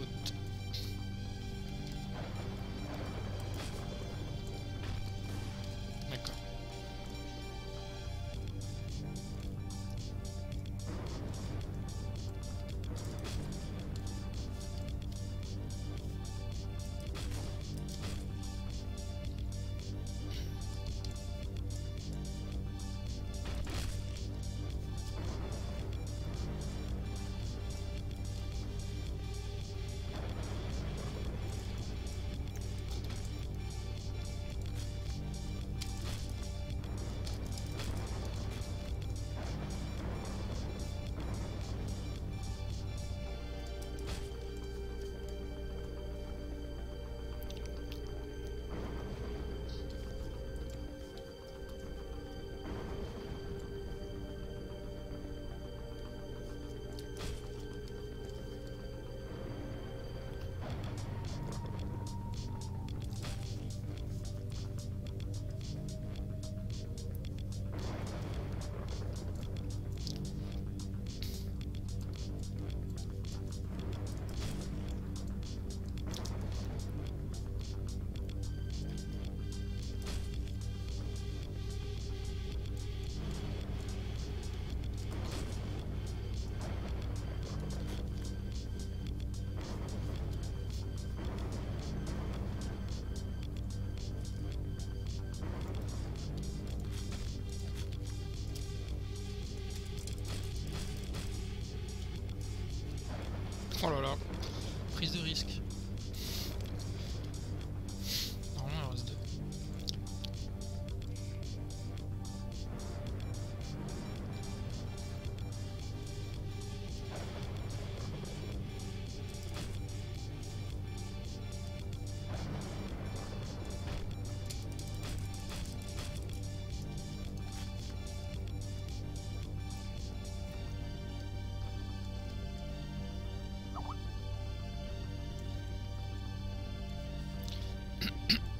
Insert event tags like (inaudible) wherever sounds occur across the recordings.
Faute. Oh là là. Prise de risque.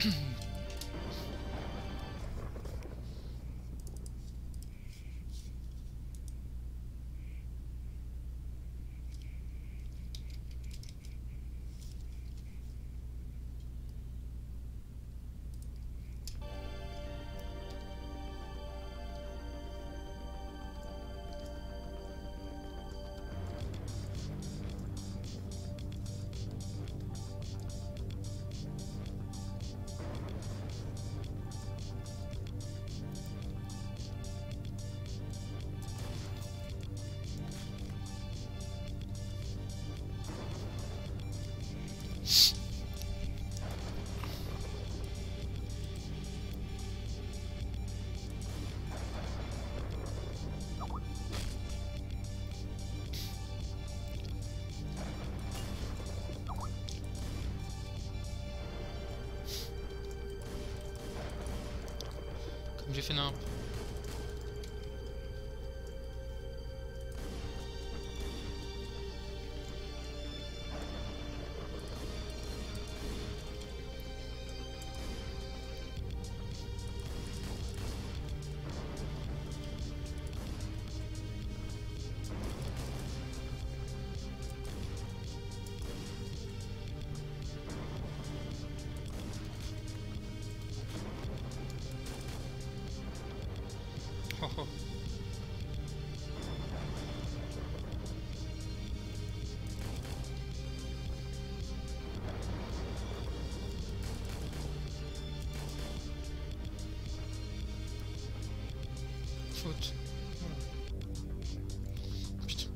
Mm-hmm. (clears throat) final. Faute. Putain.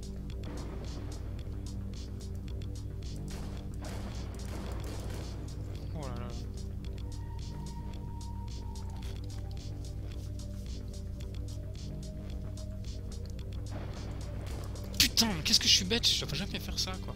Oh. Putain, qu'est-ce que je suis bête, je devrais jamais faire ça quoi.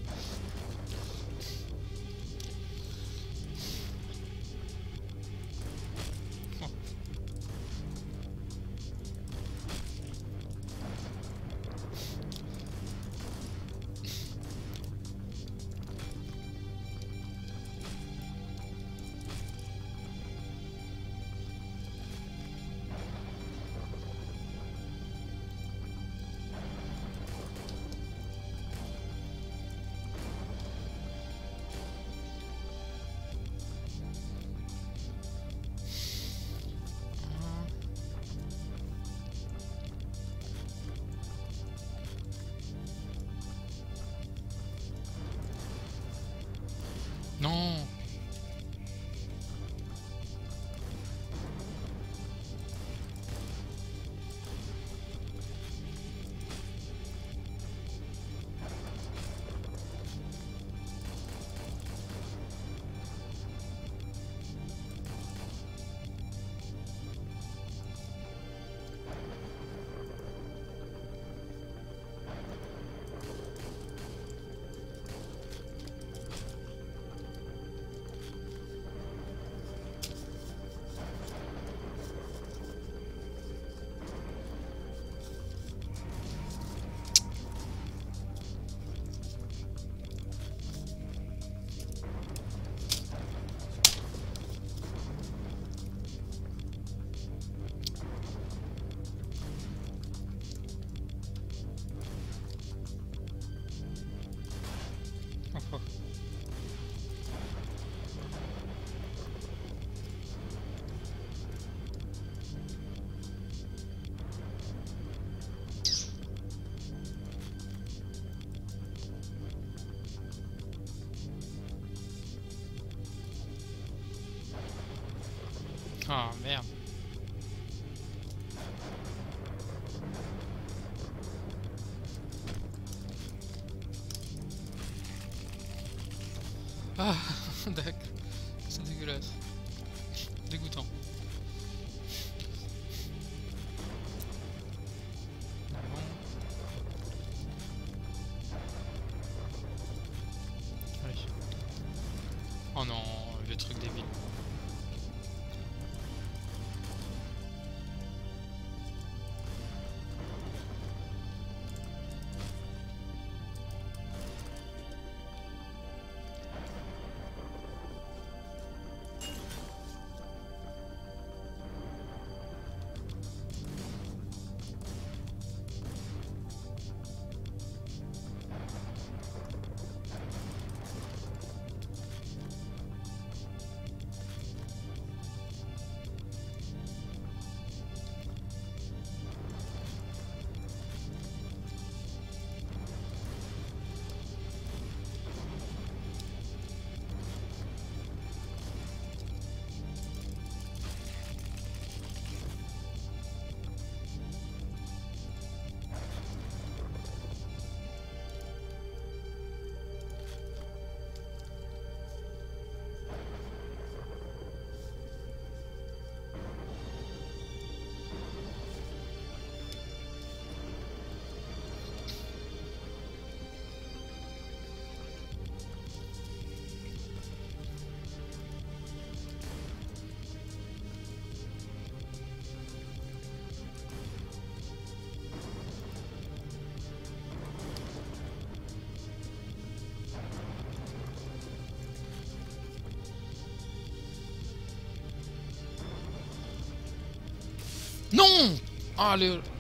Ah merde. Non Ah,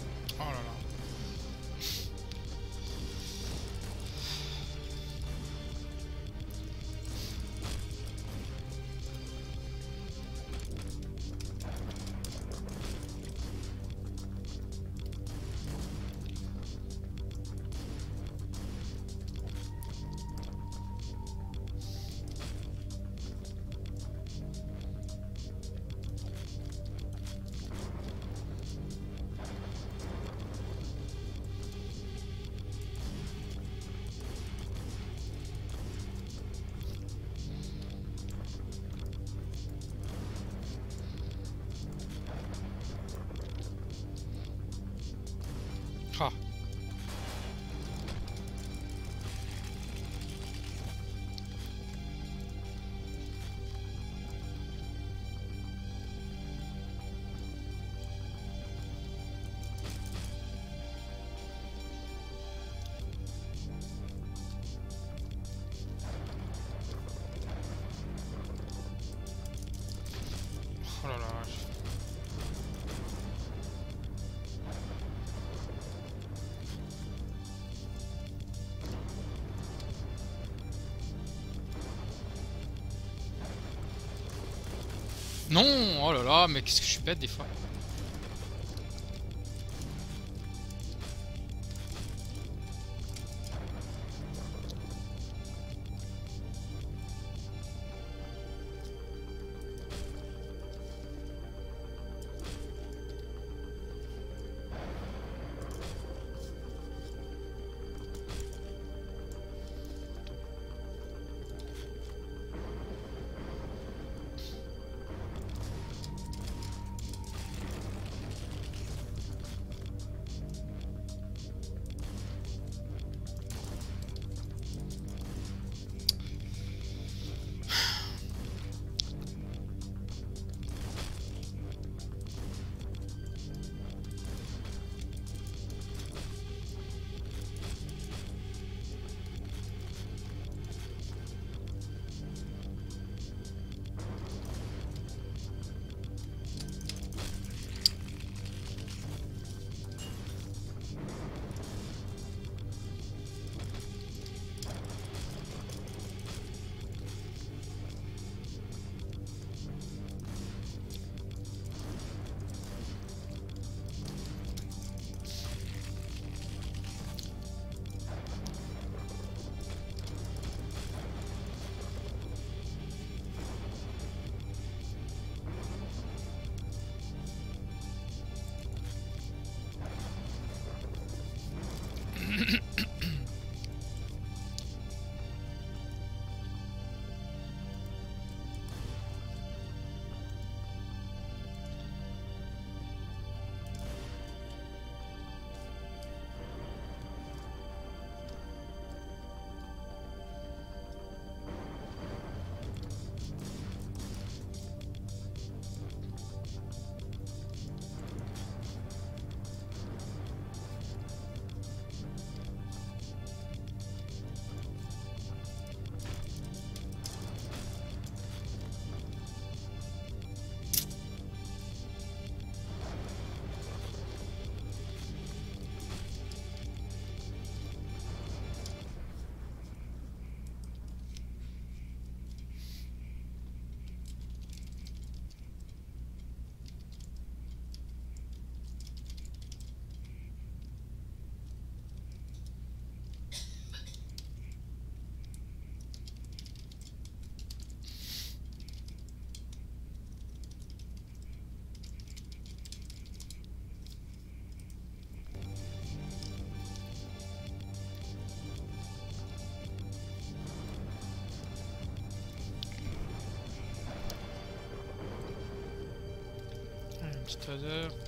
Non Oh là là, mais qu'est-ce que je suis bête des fois. Petit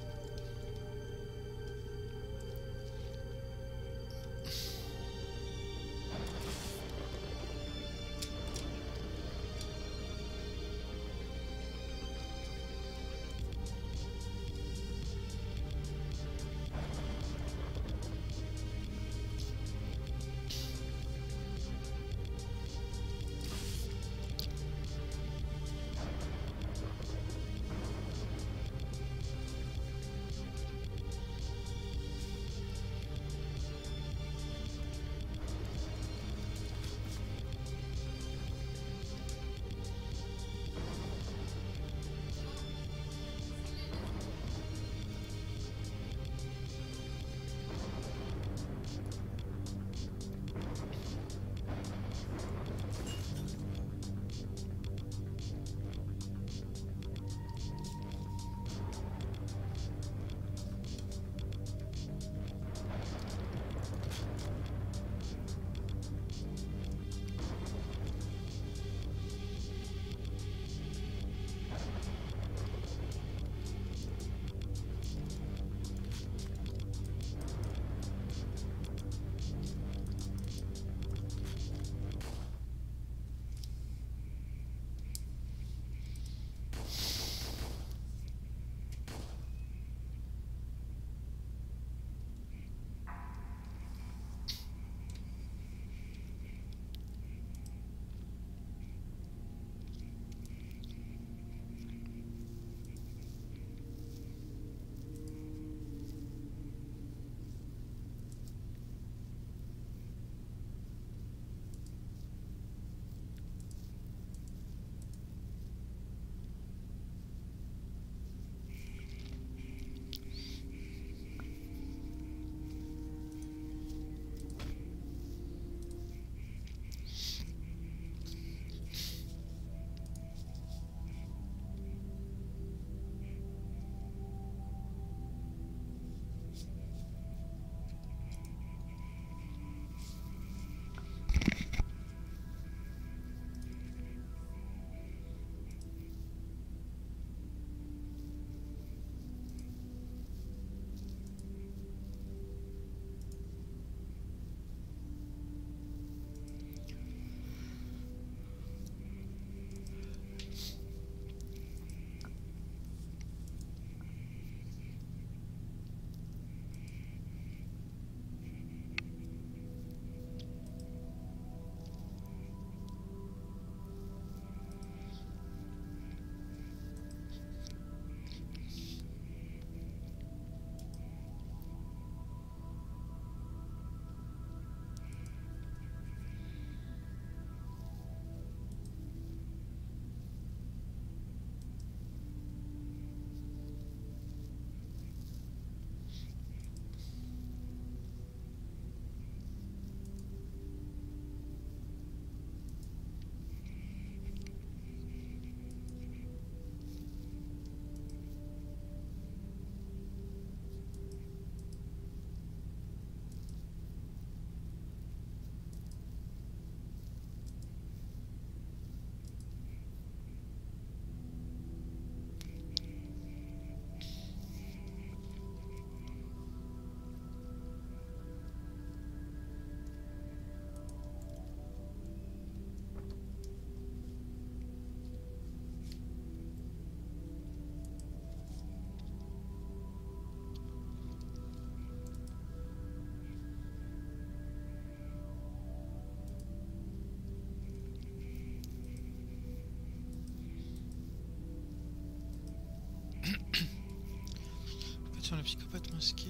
le psychopathe masqué.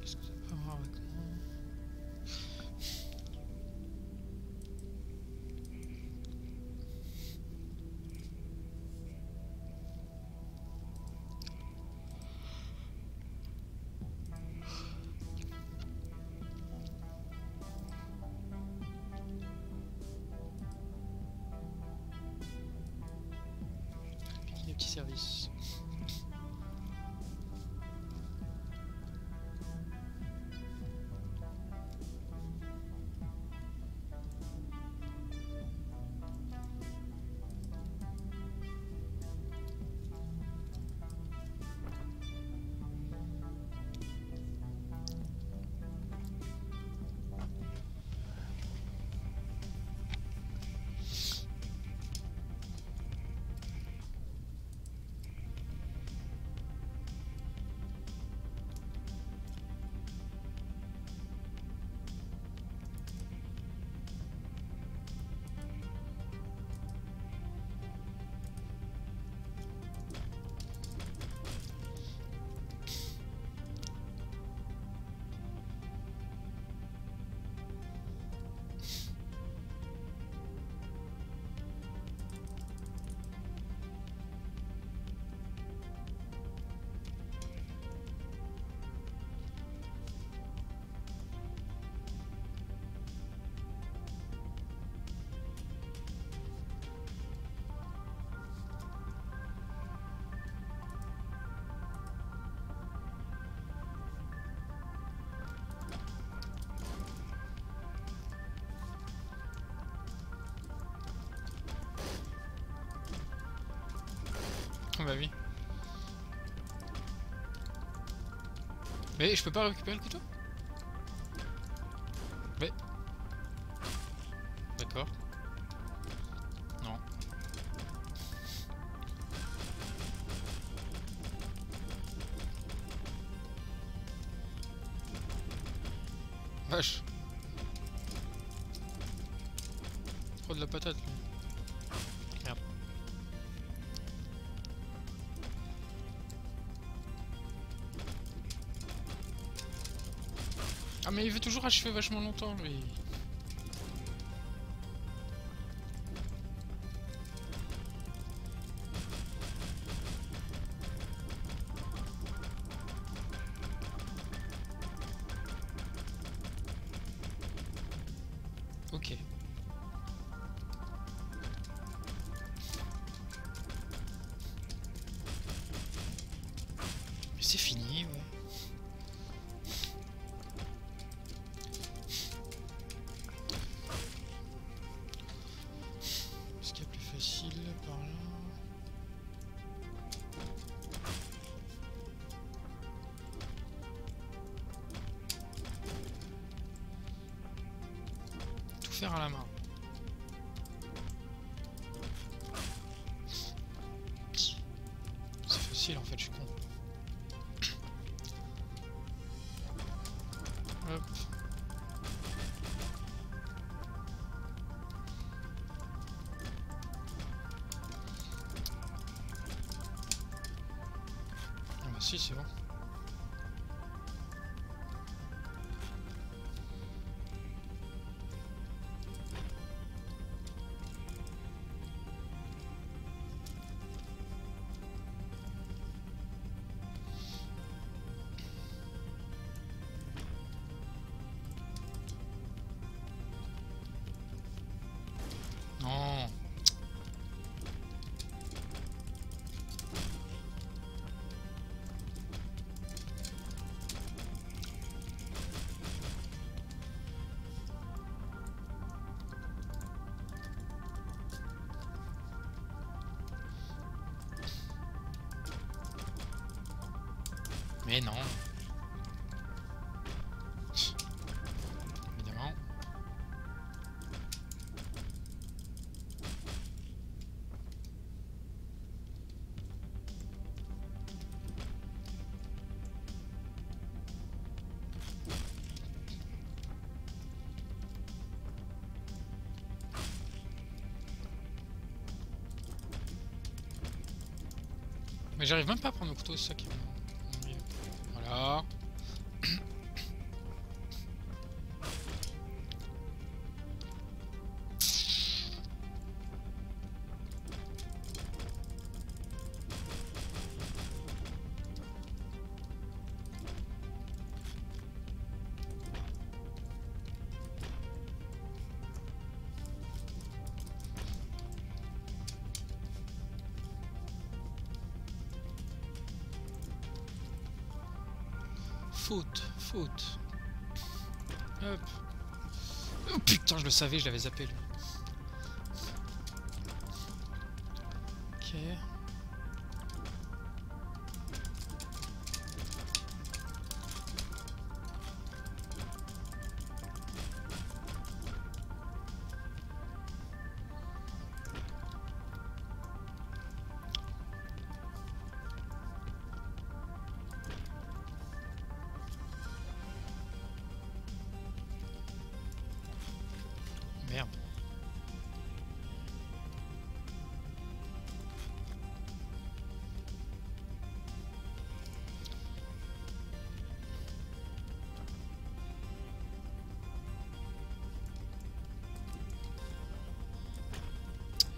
Qu'est-ce que ça peut avoir avec moi Les petits Mais je peux pas récupérer le couteau? Ah mais il veut toujours achever vachement longtemps lui. Ah bah Mais j'arrive même pas à prendre le couteau, c'est ça qui. Oh putain, je le savais, je l'avais zappé lui. Ok.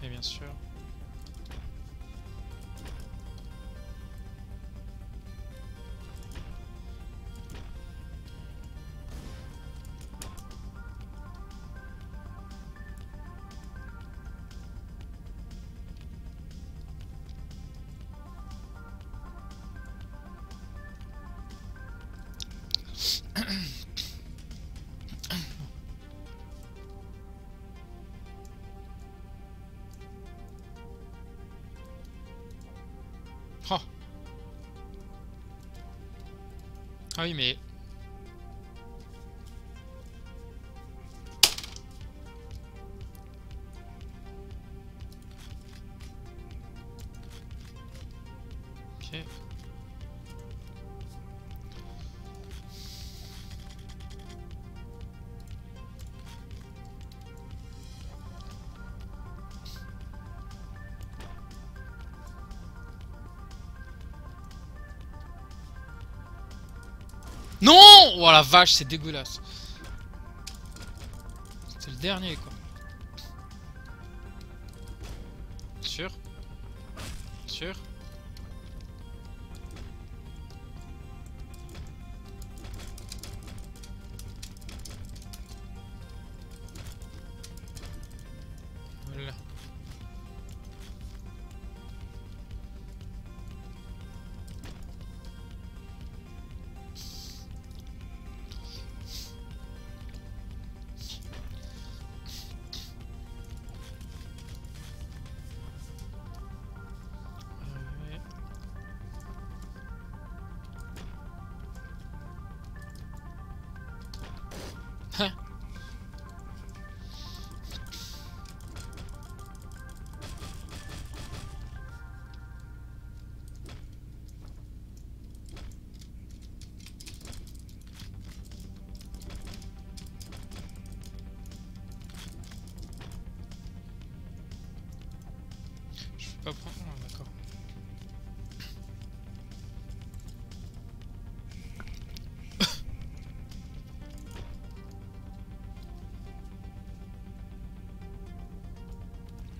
bien sûr. Ah oui, mais... Oh la vache, c'est dégueulasse. C'est le dernier, quoi. Sûr? Sûr?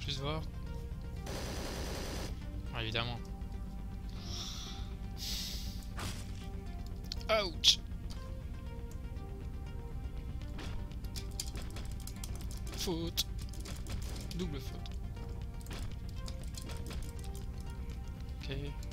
Juste voir. Évidemment. Ouch. Faute. Double faute. Ok.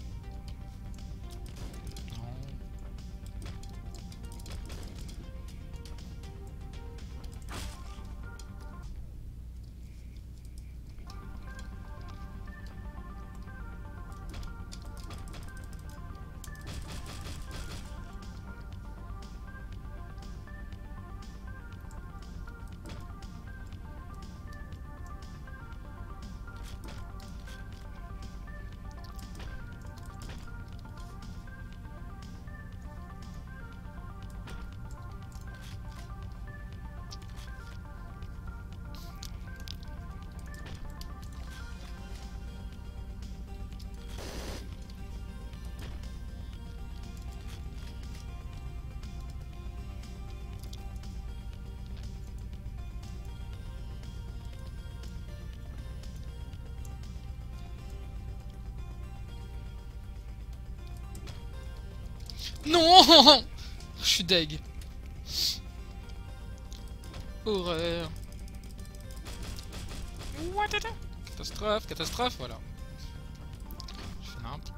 Non (laughs) Je suis deg. Horreur. Catastrophe, catastrophe, voilà. Je fais n'importe.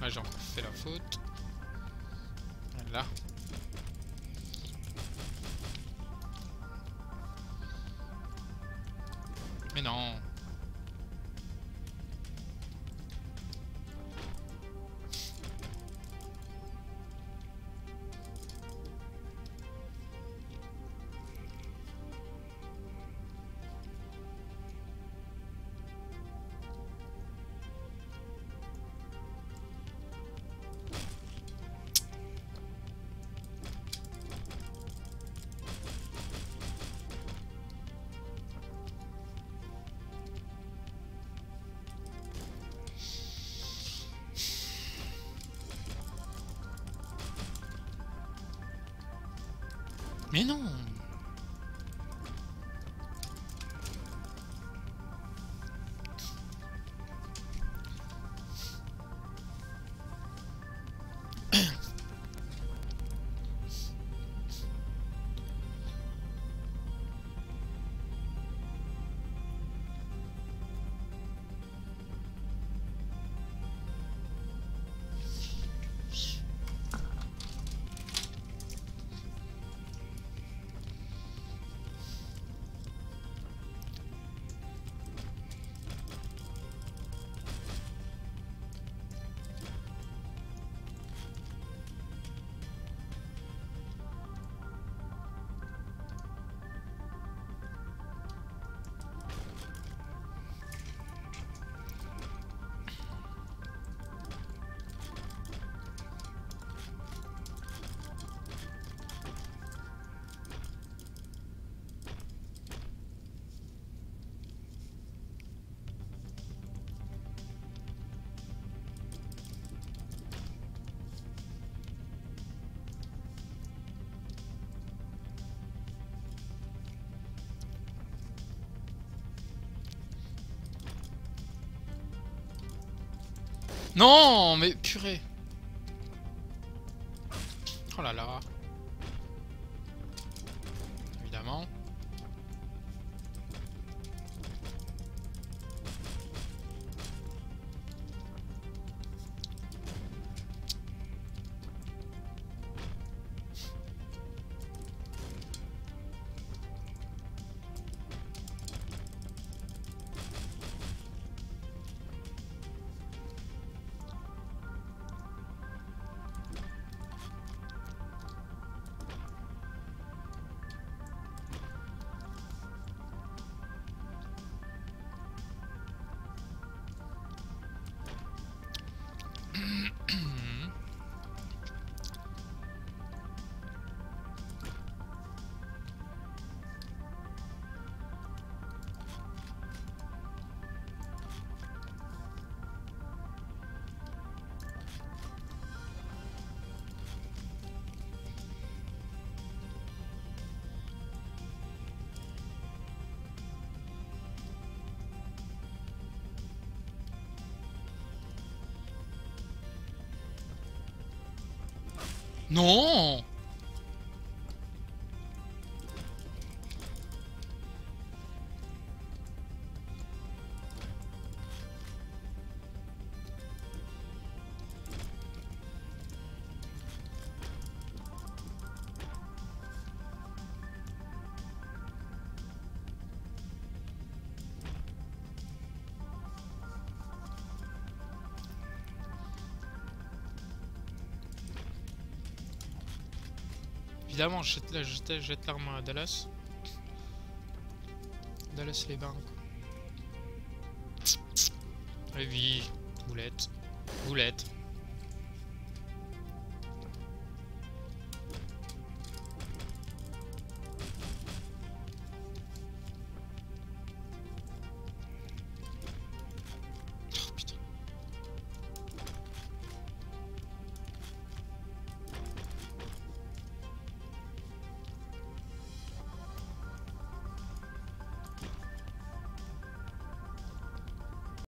Ouais, j'ai encore fait la faute. Là. Mais non Non, mais purée. Non Évidemment, je jette, je jette l'arme à Dallas. Dallas les bains. Quoi. oui, boulette. Boulette.